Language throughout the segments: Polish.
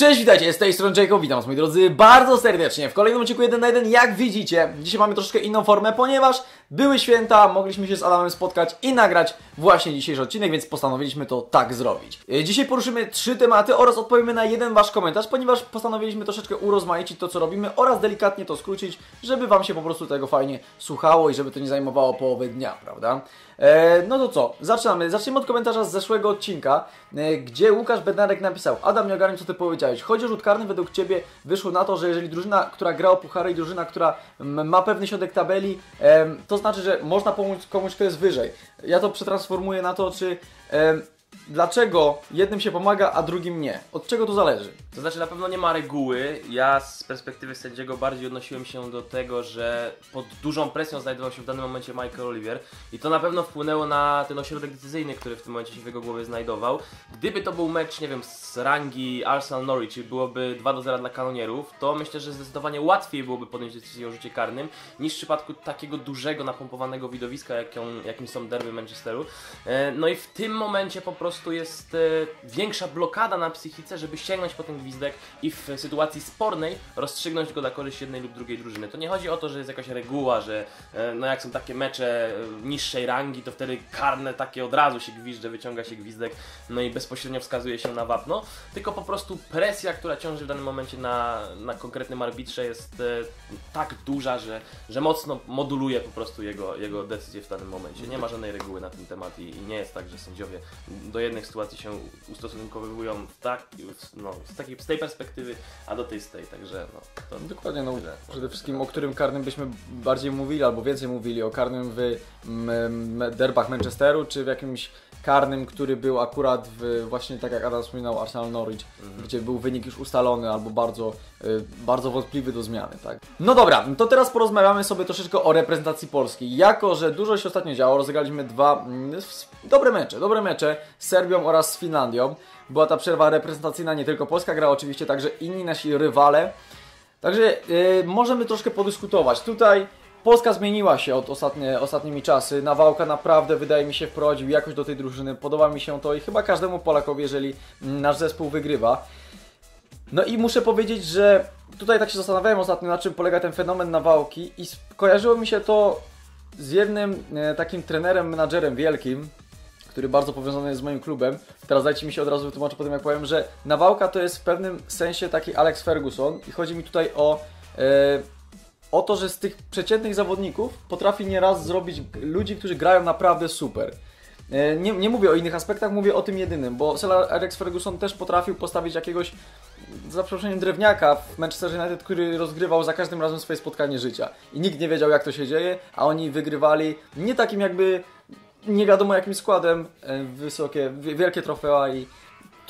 Cześć, witajcie, z tej strony Jacob, witam was moi drodzy bardzo serdecznie w kolejnym odcinku 1 na 1. Jak widzicie, dzisiaj mamy troszkę inną formę, ponieważ były święta, mogliśmy się z Adamem spotkać i nagrać właśnie dzisiejszy odcinek, więc postanowiliśmy to tak zrobić. E, Dzisiaj poruszymy trzy tematy oraz odpowiemy na jeden wasz komentarz, ponieważ postanowiliśmy troszeczkę urozmaicić to, co robimy oraz delikatnie to skrócić, żeby wam się po prostu tego fajnie słuchało i żeby to nie zajmowało połowy dnia, prawda? E, no to co, zaczynamy. Zaczniemy od komentarza z zeszłego odcinka, e, gdzie Łukasz Bednarek napisał Adam, nie ogarniam, co ty powiedziałeś. Chodzi o rzut karny, według ciebie wyszło na to, że jeżeli drużyna, która gra o puchary i drużyna, która ma pewny środek tabeli, em, to znaczy, że można pomóc komuś, kto jest wyżej. Ja to przetransformuję na to, czy em, dlaczego jednym się pomaga, a drugim nie. Od czego to zależy? To znaczy na pewno nie ma reguły. Ja z perspektywy sędziego bardziej odnosiłem się do tego, że pod dużą presją znajdował się w danym momencie Michael Oliver i to na pewno wpłynęło na ten ośrodek decyzyjny, który w tym momencie się w jego głowie znajdował. Gdyby to był mecz, nie wiem, z rangi Arsenal Norwich i byłoby 2 do 0 dla kanonierów, to myślę, że zdecydowanie łatwiej byłoby podjąć decyzję o rzucie karnym niż w przypadku takiego dużego, napompowanego widowiska, jakim są derby Manchesteru. E, No i w tym momencie po prostu jest e, większa blokada na psychice, żeby sięgnąć po ten gwizdek i w sytuacji spornej rozstrzygnąć go na korzyść jednej lub drugiej drużyny. To nie chodzi o to, że jest jakaś reguła, że e, no jak są takie mecze niższej rangi, to wtedy karne takie od razu się gwizdże, wyciąga się gwizdek, no i bezpośrednio wskazuje się na wapno, tylko po prostu presja, która ciąży w danym momencie na, na konkretnym arbitrze jest e, tak duża, że, że mocno moduluje po prostu jego, jego decyzję w danym momencie. Nie ma żadnej reguły na ten temat i, i nie jest tak, że sędziowie do jednych sytuacji się ustosunkowują tak, no, z, takiej, z tej perspektywy, a do tej z tej, także no, to Dokładnie, no przede wszystkim o którym karnym byśmy bardziej mówili, albo więcej mówili, o karnym w derbach Manchesteru, czy w jakimś karnym, który był akurat w, właśnie tak jak Adam wspominał, Arsenal Norwich, gdzie był wynik już ustalony, albo bardzo, y, bardzo wątpliwy do zmiany, tak. No dobra, to teraz porozmawiamy sobie troszeczkę o reprezentacji Polski. Jako, że dużo się ostatnio działo, rozegraliśmy dwa mm, dobre mecze, dobre mecze z Serbią oraz z Finlandią. Była ta przerwa reprezentacyjna, nie tylko Polska gra, oczywiście także inni nasi rywale. Także y, możemy troszkę podyskutować. Tutaj Polska zmieniła się od ostatnie, ostatnimi czasy. Nawałka naprawdę, wydaje mi się, wprowadził jakoś do tej drużyny. Podoba mi się to i chyba każdemu Polakowi, jeżeli nasz zespół wygrywa. No i muszę powiedzieć, że tutaj tak się zastanawiałem ostatnio, na czym polega ten fenomen Nawałki i kojarzyło mi się to z jednym e, takim trenerem, menadżerem wielkim, który bardzo powiązany jest z moim klubem. Teraz dajcie mi się od razu wytłumaczyć po tym, jak powiem, że Nawałka to jest w pewnym sensie taki Alex Ferguson i chodzi mi tutaj o, e, o to, że z tych przeciętnych zawodników potrafi nieraz zrobić ludzi, którzy grają naprawdę super. E, Nie, nie mówię o innych aspektach, mówię o tym jedynym, bo Sir Alex Ferguson też potrafił postawić jakiegoś, za przeproszeniem, drewniaka w Manchester United, który rozgrywał za każdym razem swoje spotkanie życia. I nikt nie wiedział, jak to się dzieje, a oni wygrywali nie takim jakby, nie wiadomo jakim składem, e, wysokie, wi- wielkie trofea i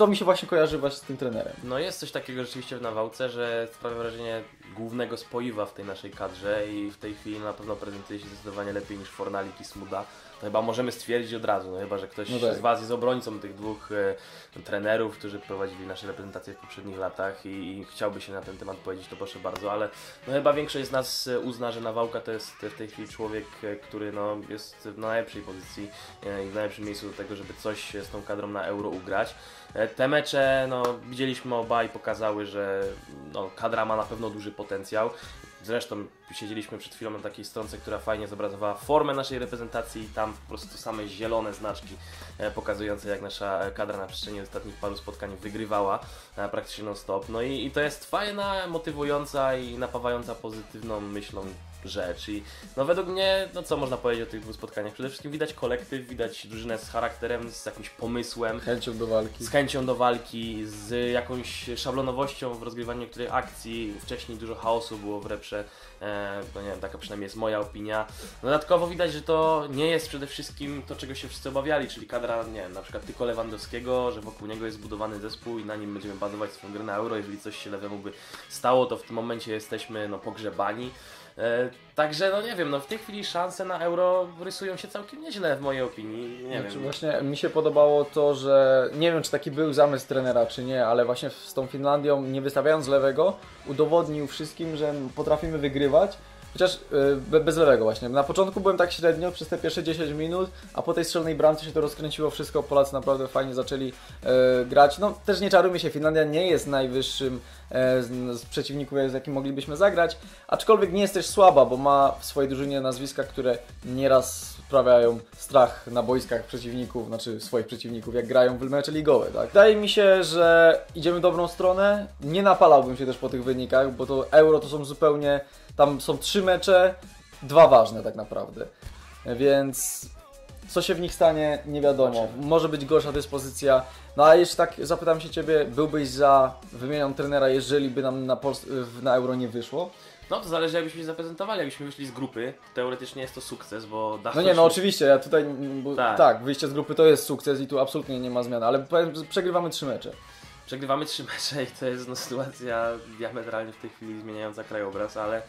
to mi się właśnie kojarzy właśnie z tym trenerem. No jest coś takiego rzeczywiście w nawałce, że sprawia wrażenie głównego spoiwa w tej naszej kadrze i w tej chwili na pewno prezentuje się zdecydowanie lepiej niż Fornalik i Smuda. To chyba możemy stwierdzić od razu, no chyba, że ktoś No tak. z Was jest obrońcą tych dwóch e, trenerów, którzy prowadzili nasze reprezentacje w poprzednich latach i, i chciałby się na ten temat powiedzieć, to proszę bardzo, ale no chyba większość z nas e, uzna, że Nawałka to jest w tej chwili człowiek, e, który no, jest w najlepszej pozycji e, i w najlepszym miejscu do tego, żeby coś z tą kadrą na Euro ugrać. E, Te mecze, no, widzieliśmy obaj, pokazały, że no, kadra ma na pewno duży potencjał. Zresztą siedzieliśmy przed chwilą na takiej stronce, która fajnie zobrazowała formę naszej reprezentacji i tam po prostu same zielone znaczki e, pokazujące jak nasza e, kadra na przestrzeni ostatnich paru spotkań wygrywała praktycznie non stop. No i, i to jest fajna, motywująca i napawająca pozytywną myślą rzecz i no według mnie, no co można powiedzieć o tych dwóch spotkaniach? Przede wszystkim widać kolektyw, widać drużynę z charakterem, z jakimś pomysłem, Chęcią do walki. z chęcią do walki, z jakąś szablonowością w rozgrywaniu niektórych akcji. Wcześniej dużo chaosu było w reprze, e, no nie wiem, taka przynajmniej jest moja opinia. Dodatkowo widać, że to nie jest przede wszystkim to, czego się wszyscy obawiali, czyli kadra, nie wiem, na przykład tylko Lewandowskiego, że wokół niego jest zbudowany zespół i na nim będziemy bazować swoją grę na euro. Jeżeli coś się lewemu by stało, to w tym momencie jesteśmy no, pogrzebani. E, także no nie wiem, no w tej chwili szanse na euro rysują się całkiem nieźle w mojej opinii. Nie Znaczy wiem. Właśnie mi się podobało to, że nie wiem czy taki był zamysł trenera czy nie, ale właśnie z tą Finlandią nie wystawiając lewego udowodnił wszystkim, że potrafimy wygrywać Chociaż y, bez lewego właśnie. Na początku byłem tak średnio przez te pierwsze 10 minut, a po tej strzelnej bramce się to rozkręciło wszystko. Polacy naprawdę fajnie zaczęli y, grać. No też nie czarujmy się, Finlandia nie jest najwyższym y, z, przeciwników, z jakim moglibyśmy zagrać, aczkolwiek nie jest też słaba, bo ma w swojej drużynie nazwiska, które nieraz sprawiają strach na boiskach przeciwników, znaczy swoich przeciwników, jak grają w mecze ligowe. Tak? Wydaje mi się, że idziemy dobrą stronę. Nie napalałbym się też po tych wynikach, bo to euro to są zupełnie tam są trzy mecze, dwa ważne tak naprawdę. Więc co się w nich stanie, nie wiadomo. Może być gorsza dyspozycja. No a jeszcze tak zapytam się Ciebie, byłbyś za wymianą trenera, jeżeli by nam na, Pols na Euro nie wyszło? No to zależy jakbyśmy się zaprezentowali, jakbyśmy wyszli z grupy, teoretycznie jest to sukces, bo... No nie, no oczywiście, ja tutaj, bo, tak. tak, wyjście z grupy to jest sukces i tu absolutnie nie ma zmiany, ale powiem, przegrywamy trzy mecze. Przegrywamy trzy mecze i to jest no, sytuacja diametralnie w tej chwili zmieniająca krajobraz, ale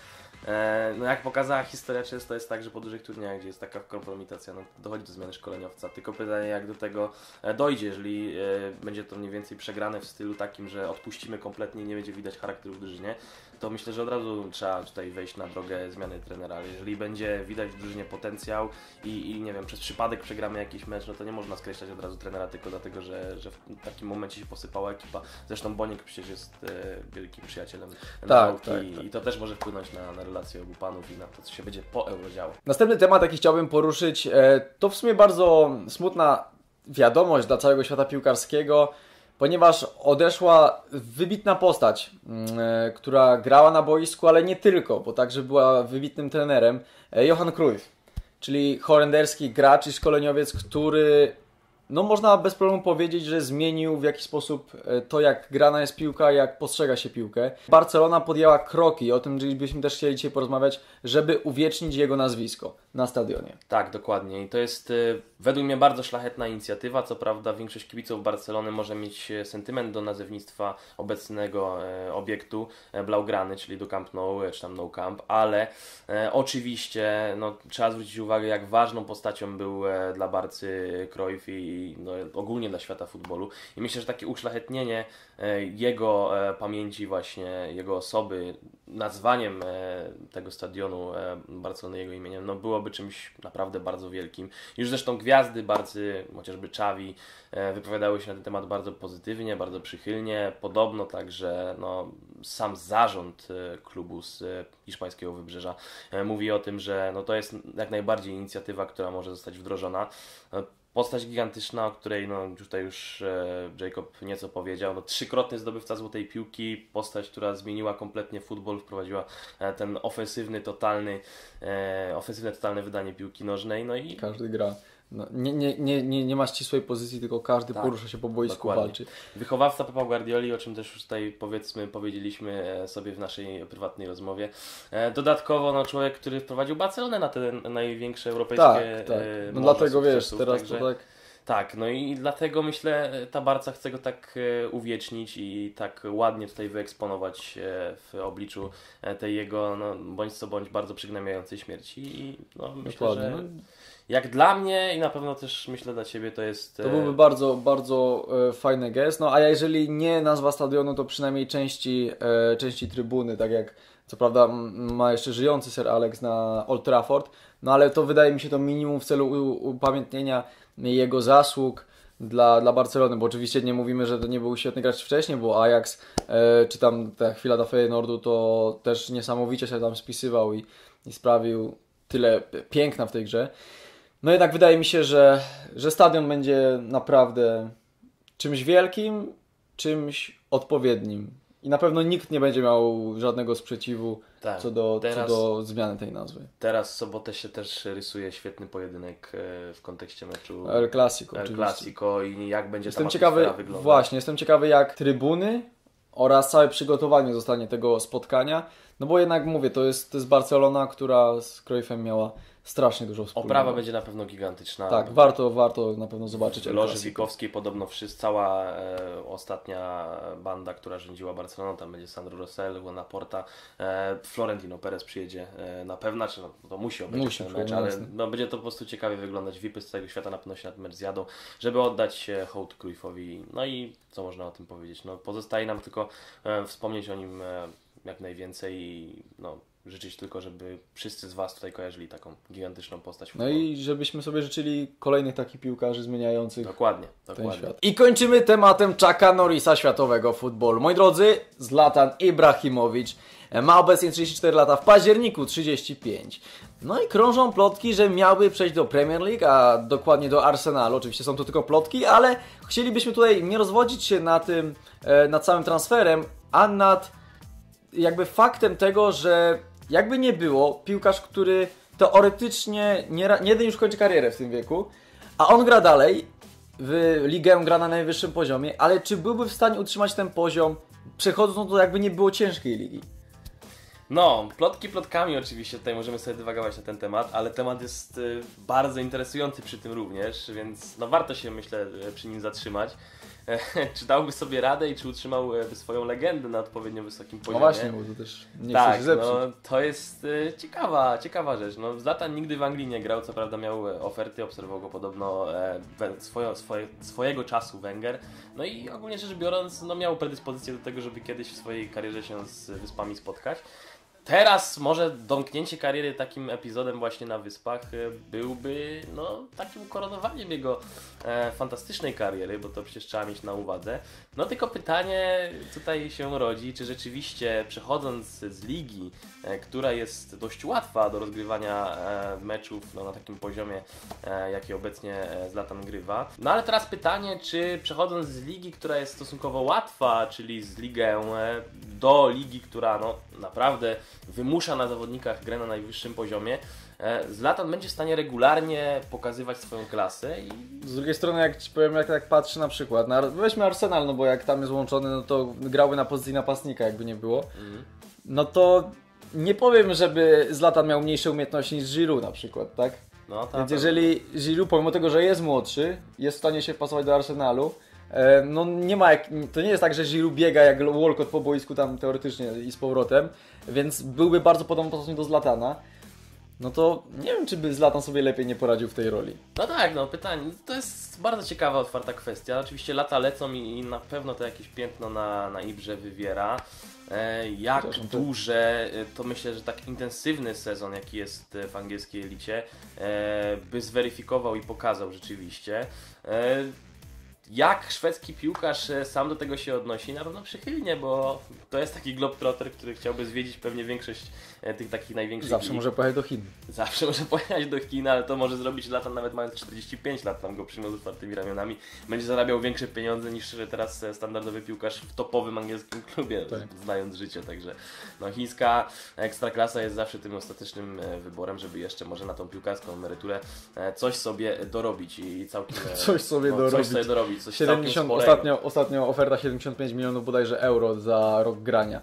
E, no jak pokazała historia, często jest tak, że po dużych turniejach, gdzie jest taka kompromitacja, no dochodzi do zmiany szkoleniowca. Tylko pytanie, jak do tego e, dojdzie, jeżeli e, będzie to mniej więcej przegrane w stylu takim, że odpuścimy kompletnie i nie będzie widać charakteru w drużynie, to myślę, że od razu trzeba tutaj wejść na drogę zmiany trenera. Jeżeli będzie widać w drużynie potencjał i, i nie wiem, przez przypadek przegramy jakiś mecz, no to nie można skreślać od razu trenera tylko dlatego, że, że w takim momencie się posypała ekipa. Zresztą Boniek przecież jest wielkim przyjacielem tak, nauki tak, tak. i to też może wpłynąć na, na relacje obu panów i na to, co się będzie po euro działo. Następny temat, jaki chciałbym poruszyć, e, to w sumie bardzo smutna wiadomość dla całego świata piłkarskiego, ponieważ odeszła wybitna postać, mm, e, która grała na boisku, ale nie tylko, bo także była wybitnym trenerem, e, Johan Cruyff, czyli holenderski gracz i szkoleniowiec, który no można bez problemu powiedzieć, że zmienił w jakiś sposób e, to, jak grana jest piłka, jak postrzega się piłkę. Barcelona podjęła kroki, o tym byśmy też chcieli dzisiaj porozmawiać, żeby uwiecznić jego nazwisko na stadionie. Tak, dokładnie. I to jest e, według mnie bardzo szlachetna inicjatywa. Co prawda większość kibiców Barcelony może mieć e, sentyment do nazewnictwa obecnego obiektu Blaugrany, czyli do Camp Nou, czy tam No Camp, ale oczywiście no, trzeba zwrócić uwagę, jak ważną postacią był dla Barcy Cruyff i no, ogólnie dla świata futbolu. I myślę, że takie uszlachetnienie e, jego e, pamięci, właśnie jego osoby, nazwaniem e, tego stadionu Barcelony jego imieniem, no byłoby czymś naprawdę bardzo wielkim. Już zresztą gwiazdy Barcy, chociażby Czawi, wypowiadały się na ten temat bardzo pozytywnie, bardzo przychylnie. Podobno także no, sam zarząd klubu z hiszpańskiego wybrzeża mówi o tym, że no, to jest jak najbardziej inicjatywa, która może zostać wdrożona postać gigantyczna, o której no, tutaj już e, Jacob nieco powiedział. No, trzykrotny zdobywca złotej piłki, postać, która zmieniła kompletnie futbol, wprowadziła e, ten ofensywny, totalny, e, ofensywne, totalne wydanie piłki nożnej. No i każdy gra. No, nie, nie, nie, nie, nie ma ścisłej pozycji, tylko każdy tak, porusza się po boisku, dokładnie. walczy. Wychowawca Pepa Guardioli, o czym też już tutaj powiedzmy, powiedzieliśmy e, sobie w naszej prywatnej rozmowie. E, dodatkowo no, człowiek, który wprowadził Barcelonę na te największe europejskie Tak, tak. E, no dlatego wiesz, teraz także... to tak... Tak, no i dlatego myślę, ta Barca chce go tak uwiecznić i tak ładnie tutaj wyeksponować w obliczu tej jego, no, bądź co bądź bardzo przygnębiającej śmierci i no, myślę, Dokładnie. że... Jak dla mnie i na pewno też myślę dla Ciebie to jest... To byłby e, bardzo, bardzo e, fajny gest. No a jeżeli nie nazwa stadionu, to przynajmniej części, e, części trybuny, tak jak co prawda ma jeszcze żyjący Sir Alex na Old Trafford, no ale to wydaje mi się to minimum w celu upamiętnienia jego zasług dla, dla Barcelony, bo oczywiście nie mówimy, że to nie był świetny gracz wcześniej, bo Ajax, e, czy tam ta chwila do Feyenoordu, to też niesamowicie się tam spisywał i, i sprawił tyle piękna w tej grze. No jednak wydaje mi się, że, że stadion będzie naprawdę czymś wielkim, czymś odpowiednim. I na pewno nikt nie będzie miał żadnego sprzeciwu tak, co, do, teraz, co do zmiany tej nazwy. Teraz w sobotę się też rysuje świetny pojedynek e, w kontekście meczu El Clasico. El Clasico i jak będzie jestem ciekawy, wyglądać. Właśnie, jestem ciekawy jak trybuny oraz całe przygotowanie zostanie tego spotkania. No bo jednak mówię, to jest, to jest Barcelona, która z Cruyffem miała strasznie dużo wspólnego. Oprawa będzie na pewno gigantyczna. Tak, warto, warto na pewno zobaczyć. W Loży Wikowskiej podobno wszyscy, cała e, ostatnia banda, która rządziła Barceloną, tam będzie Sandro Rosell, Juan Porta, e, Florentino Perez przyjedzie e, na pewno, czy no, to musi obejrzeć musi, ten mecz, ale no, będzie to po prostu ciekawie wyglądać. VIPy z całego świata na pewno się na ten mecz zjadą, żeby oddać hołd Cruyffowi. No i co można o tym powiedzieć? No, pozostaje nam tylko e, wspomnieć o nim e, jak najwięcej i no, życzyć tylko, żeby wszyscy z Was tutaj kojarzyli taką gigantyczną postać. No i żebyśmy sobie życzyli kolejnych takich piłkarzy zmieniających Dokładnie, ten dokładnie. świat. I kończymy tematem Chucka Norrisa światowego futbolu. Moi drodzy, Zlatan Ibrahimowicz ma obecnie 34 lata, w październiku 35. No i krążą plotki, że miałby przejść do Premier League, a dokładnie do Arsenalu. Oczywiście są to tylko plotki, ale chcielibyśmy tutaj nie rozwodzić się na tym, e, nad samym transferem, a nad jakby faktem tego, że jakby nie było, piłkarz, który teoretycznie nie, nie jeden już kończy karierę w tym wieku, a on gra dalej, w ligę gra na najwyższym poziomie, ale czy byłby w stanie utrzymać ten poziom, przechodząc do jakby nie było ciężkiej ligi? No, plotki plotkami oczywiście, tutaj możemy sobie dywagować na ten temat, ale temat jest y, bardzo interesujący przy tym również, więc no warto się myślę y, przy nim zatrzymać. czy dałby sobie radę i czy utrzymałby swoją legendę na odpowiednio wysokim No poziomie? właśnie, bo to też nie chce tak, się zepsuć. no to jest y, ciekawa, ciekawa rzecz. No, Zlatan nigdy w Anglii nie grał, co prawda miał e, oferty, obserwował go podobno e, swojo, swoje, swojego czasu Wenger. No i ogólnie rzecz biorąc, no, miał predyspozycję do tego, żeby kiedyś w swojej karierze się z Wyspami spotkać. Teraz może domknięcie kariery takim epizodem właśnie na Wyspach e, byłby no, takim ukoronowaniem jego e, fantastycznej kariery, bo to przecież trzeba mieć na uwadze. No tylko pytanie tutaj się rodzi, czy rzeczywiście przechodząc z ligi, e, która jest dość łatwa do rozgrywania e, meczów no, na takim poziomie, e, jaki obecnie e, Zlatan grywa. No ale teraz pytanie, czy przechodząc z ligi, która jest stosunkowo łatwa, czyli z ligę do ligi, która no, naprawdę wymusza na zawodnikach grę na najwyższym poziomie, e, Zlatan będzie w stanie regularnie pokazywać swoją klasę i Z drugiej strony, jak ci powiem, jak tak patrzę na przykład, na, weźmy Arsenal, no bo jak tam jest łączony, no to grałby na pozycji napastnika, jakby nie było. Mhm. No to nie powiem, żeby Zlatan miał mniejsze umiejętności niż Giroud na przykład, tak? no, ta, Więc jeżeli Giroud, pomimo tego, że jest młodszy, jest w stanie się wpasować do Arsenalu, e, no nie ma jak, to nie jest tak, że Giroud biega jak Walcott po boisku tam teoretycznie i z powrotem, więc byłby bardzo podobny po do Zlatana. No to nie wiem, czy by Zlatan sobie lepiej nie poradził w tej roli. No tak, no pytanie. To jest bardzo ciekawa, otwarta kwestia. Oczywiście lata lecą i, i na pewno to jakieś piętno na, na Ibrze wywiera. E, jak Chociaż duże, e, to myślę, że tak intensywny sezon, jaki jest e, w angielskiej elicie, e, by zweryfikował i pokazał rzeczywiście. E, jak szwedzki piłkarz e, sam do tego się odnosi? Na pewno przychylnie, bo to jest taki globetrotter, który chciałby zwiedzić pewnie większość e, tych takich największych Zawsze lig. może pojechać do Chin. Zawsze może pojechać do Chin, ale to może zrobić lata nawet mając 45 lat, tam go przyjmą z otwartymi ramionami. Będzie zarabiał większe pieniądze niż teraz e, standardowy piłkarz w topowym angielskim klubie, Tak. znając życie, także no chińska ekstraklasa jest zawsze tym ostatecznym wyborem, żeby jeszcze może na tą piłkarską emeryturę coś sobie dorobić i całkiem... Coś sobie no, dorobić. Coś sobie dorobić, coś całkiem 70, sporego. ostatnio, ostatnio oferta 75 milionów bodajże euro za rok grania.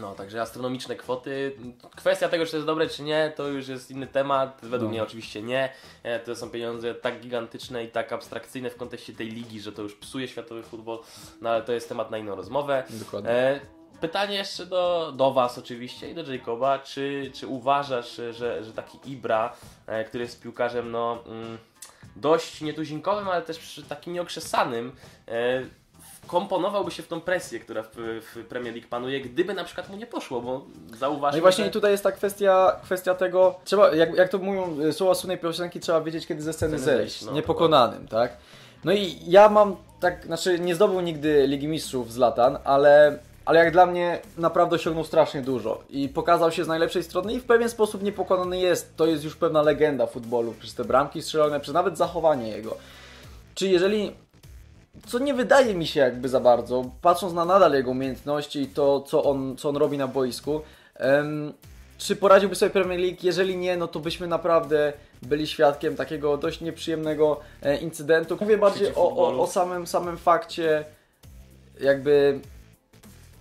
No, także astronomiczne kwoty. Kwestia tego, czy to jest dobre, czy nie, to już jest inny temat. Według No. mnie oczywiście nie. E, To są pieniądze tak gigantyczne i tak abstrakcyjne w kontekście tej ligi, że to już psuje światowy futbol, no ale to jest temat na inną rozmowę. Dokładnie. E, Pytanie jeszcze do, do Was oczywiście i do Jacoba, czy, czy uważasz, że, że taki Ibra, e, który jest piłkarzem no, mm, dość nietuzinkowym, ale też takim nieokrzesanym, e, komponowałby się w tą presję, która w, w Premier League panuje, gdyby na przykład mu nie poszło, bo zauważmy, No i właśnie że... tutaj jest ta kwestia, kwestia tego, trzeba, jak, jak to mówią y, słowa słynnej piosenki, trzeba wiedzieć kiedy ze sceny zejść, no, niepokonanym, tak? No i ja mam tak, znaczy nie zdobył nigdy Ligi Mistrzów z Latan, ale, ale jak dla mnie naprawdę osiągnął strasznie dużo i pokazał się z najlepszej strony i w pewien sposób niepokonany jest, to jest już pewna legenda futbolu, przez te bramki strzelone, przez nawet zachowanie jego. Czy jeżeli co nie wydaje mi się jakby za bardzo, patrząc na nadal jego umiejętności i to, co on, co on robi na boisku. Em, czy poradziłby sobie Premier League? Jeżeli nie, no to byśmy naprawdę byli świadkiem takiego dość nieprzyjemnego e, incydentu. Mówię bardziej o, o, o samym, samym fakcie jakby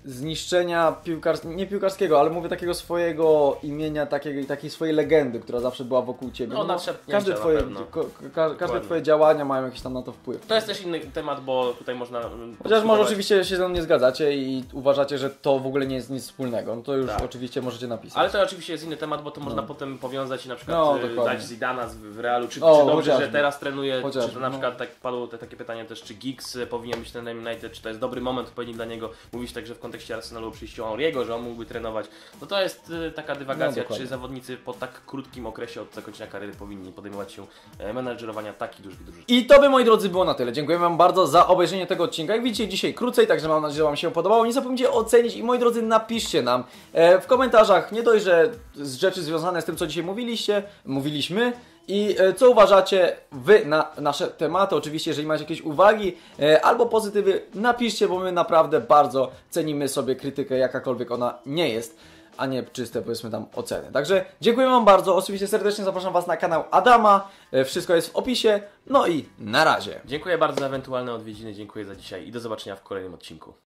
zniszczenia piłkars nie piłkarskiego, ale mówię takiego swojego imienia, takiej, takiej swojej legendy, która zawsze była wokół Ciebie. No, nadszarpnięcia każde twoje, ka, każde Dokładnie. Twoje działania mają jakiś tam na to wpływ. To jest też inny temat, bo tutaj można... mm, Chociaż może oczywiście się ze mną nie zgadzacie i uważacie, że to w ogóle nie jest nic wspólnego, no to już Tak. oczywiście możecie napisać. Ale to oczywiście jest inny temat, bo to można No. potem powiązać i na przykład No, dokładnie. dać Zidana w Realu, czy, O, czy dobrze, że teraz trenuje, Chociażby, czy na no. przykład tak padło te, takie pytanie też, czy Giggs e, powinien być trenerem United, czy to jest dobry moment odpowiedni dla niego, mówić także w kontekście kontekście Arsenalu o przyjściu Henriego, że on mógłby trenować. No to jest y, taka No, dywagacja, dokładnie. czy zawodnicy po tak krótkim okresie od zakończenia kariery powinni podejmować się e, menadżerowania takich dużych drużyn. I to by moi drodzy było na tyle. Dziękuję Wam bardzo za obejrzenie tego odcinka. Jak widzicie dzisiaj krócej, także mam nadzieję, że Wam się podobało. Nie zapomnijcie ocenić i moi drodzy napiszcie nam e, w komentarzach nie dość, że z rzeczy związane z tym co dzisiaj mówiliście, mówiliśmy i e, co uważacie Wy na nasze tematy. Oczywiście jeżeli macie jakieś uwagi e, albo pozytywy napiszcie, bo my naprawdę bardzo cenimy sobie krytykę jakakolwiek ona nie jest a nie czyste powiedzmy tam oceny. Także dziękuję Wam bardzo. Oczywiście serdecznie zapraszam Was na kanał Adama. E, Wszystko jest w opisie. No i na razie. Dziękuję bardzo za ewentualne odwiedziny, dziękuję za dzisiaj i do zobaczenia w kolejnym odcinku.